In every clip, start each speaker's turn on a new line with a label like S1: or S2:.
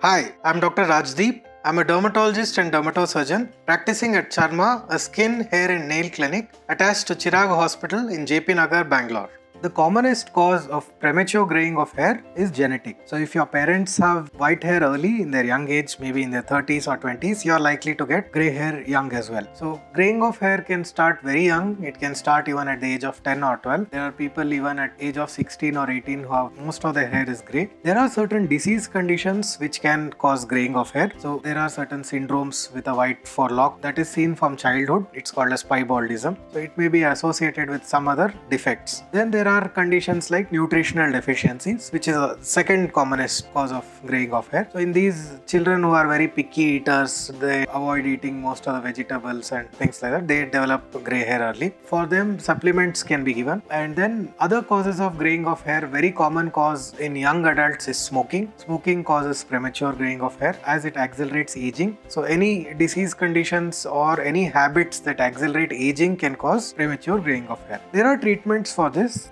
S1: Hi, I'm Dr. Rajdeep. I'm a dermatologist and dermatosurgeon practicing at Charma, a skin, hair, and nail clinic attached to Chirag Hospital in JP Nagar, Bangalore. The commonest cause of premature graying of hair is genetic. So, if your parents have white hair early in their young age, maybe in their 30s or 20s, you're likely to get gray hair young as well. So, graying of hair can start very young. It can start even at the age of 10 or 12. There are people even at age of 16 or 18 who have most of their hair is gray. There are certain disease conditions which can cause graying of hair. So, there are certain syndromes with a white forelock that is seen from childhood. It's called as piebaldism. So, it may be associated with some other defects. Then there are conditions like nutritional deficiencies, which is a second commonest cause of graying of hair. So, in these children who are very picky eaters, they avoid eating most of the vegetables and things like that. They develop gray hair early. For them, supplements can be given. And then other causes of graying of hair, very common cause in young adults is smoking. Smoking causes premature graying of hair as it accelerates aging. So, any disease conditions or any habits that accelerate aging can cause premature graying of hair. There are treatments for this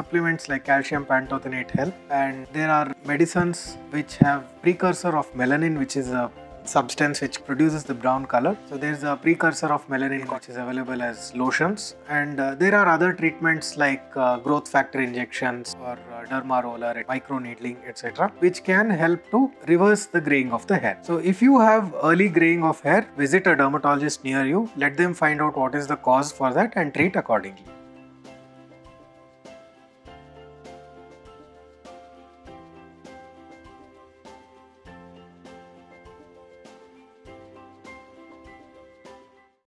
S1: supplements like calcium pantothenate help. And there are medicines which have precursor of melanin which is a substance which produces the brown color. So there's a precursor of melanin which is available as lotions. And uh, there are other treatments like uh, growth factor injections or uh, derma roller micro needling etc which can help to reverse the graying of the hair. So if you have early graying of hair visit a dermatologist near you. Let them find out what is the cause for that and treat accordingly